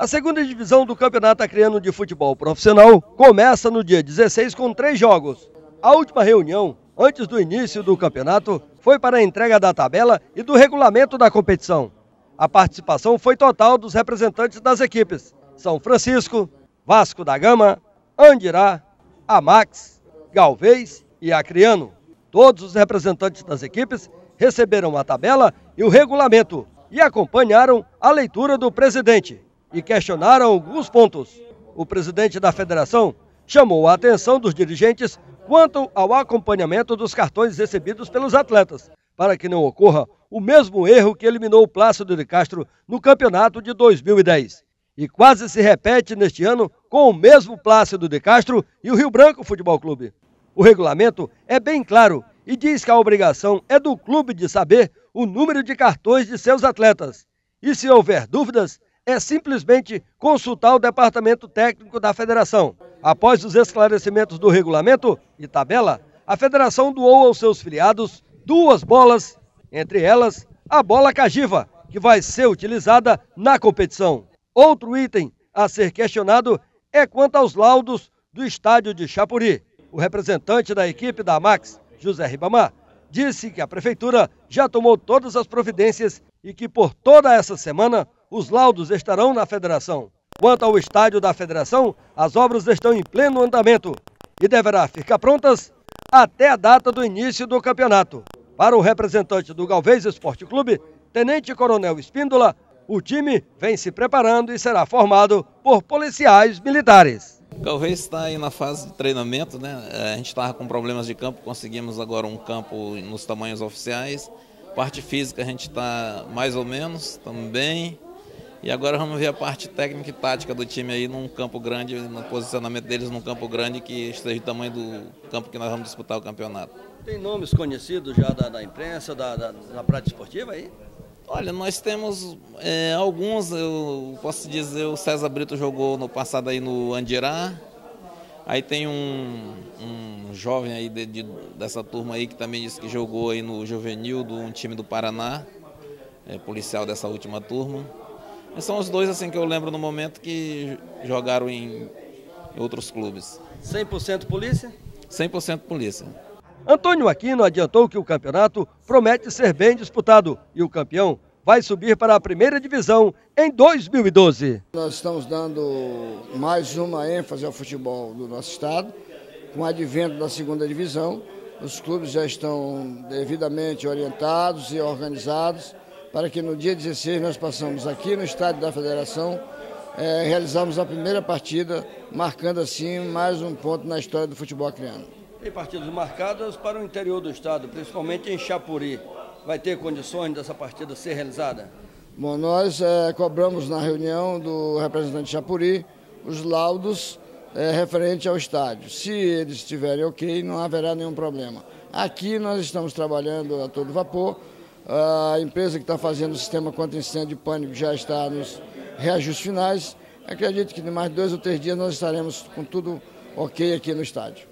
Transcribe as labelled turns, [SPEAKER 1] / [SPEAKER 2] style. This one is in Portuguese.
[SPEAKER 1] A segunda divisão do Campeonato Acreano de Futebol Profissional começa no dia 16 com três jogos. A última reunião, antes do início do campeonato, foi para a entrega da tabela e do regulamento da competição. A participação foi total dos representantes das equipes: São Francisco, Vasco da Gama, Andirá, Amax, Galvez e Acreano. Todos os representantes das equipes receberam a tabela e o regulamento e acompanharam a leitura do presidente e questionaram alguns pontos. O presidente da federação chamou a atenção dos dirigentes quanto ao acompanhamento dos cartões recebidos pelos atletas, para que não ocorra o mesmo erro que eliminou o Plácido de Castro no campeonato de 2010. E quase se repete neste ano com o mesmo Plácido de Castro e o Rio Branco Futebol Clube. O regulamento é bem claro e diz que a obrigação é do clube de saber o número de cartões de seus atletas. E se houver dúvidas, é simplesmente consultar o departamento técnico da federação. Após os esclarecimentos do regulamento e tabela, a federação doou aos seus filiados duas bolas, entre elas a bola cagiva, que vai ser utilizada na competição. Outro item a ser questionado é quanto aos laudos do estádio de Chapuri. O representante da equipe da Max José Ribamar, disse que a prefeitura já tomou todas as providências e que por toda essa semana os laudos estarão na federação. Quanto ao estádio da federação, as obras estão em pleno andamento e deverá ficar prontas até a data do início do campeonato. Para o representante do Galvez Esporte Clube, Tenente Coronel Espíndola, o time vem se preparando e será formado por policiais militares.
[SPEAKER 2] Galvez está aí na fase de treinamento, né? É, a gente estava com problemas de campo, conseguimos agora um campo nos tamanhos oficiais. Parte física a gente está mais ou menos também. E agora vamos ver a parte técnica e tática do time aí num campo grande, no posicionamento deles num campo grande que esteja o tamanho do campo que nós vamos disputar o campeonato.
[SPEAKER 1] Tem nomes conhecidos já da, da imprensa, da, da, da prática esportiva aí?
[SPEAKER 2] Olha, nós temos é, alguns, eu posso dizer, o César Brito jogou no passado aí no Andirá. Aí tem um, um jovem aí de, de, dessa turma aí que também disse que jogou aí no Juvenil, do um time do Paraná, é, policial dessa última turma. E são os dois assim que eu lembro no momento que jogaram em, em outros clubes.
[SPEAKER 1] 100% polícia?
[SPEAKER 2] 100% polícia.
[SPEAKER 1] Antônio Aquino adiantou que o campeonato promete ser bem disputado e o campeão vai subir para a primeira divisão em 2012.
[SPEAKER 3] Nós estamos dando mais uma ênfase ao futebol do nosso estado, com o advento da segunda divisão. Os clubes já estão devidamente orientados e organizados para que no dia 16 nós passamos aqui no estádio da federação, é, realizamos a primeira partida, marcando assim mais um ponto na história do futebol acreano.
[SPEAKER 1] Tem partidas marcadas para o interior do estado, principalmente em Chapuri. Vai ter condições dessa partida ser realizada?
[SPEAKER 3] Bom, nós é, cobramos na reunião do representante de Chapuri os laudos é, referente ao estádio. Se eles estiverem ok, não haverá nenhum problema. Aqui nós estamos trabalhando a todo vapor. A empresa que está fazendo o sistema contra incêndio de pânico já está nos reajustes finais. Acredito que de mais dois ou três dias nós estaremos com tudo ok aqui no estádio.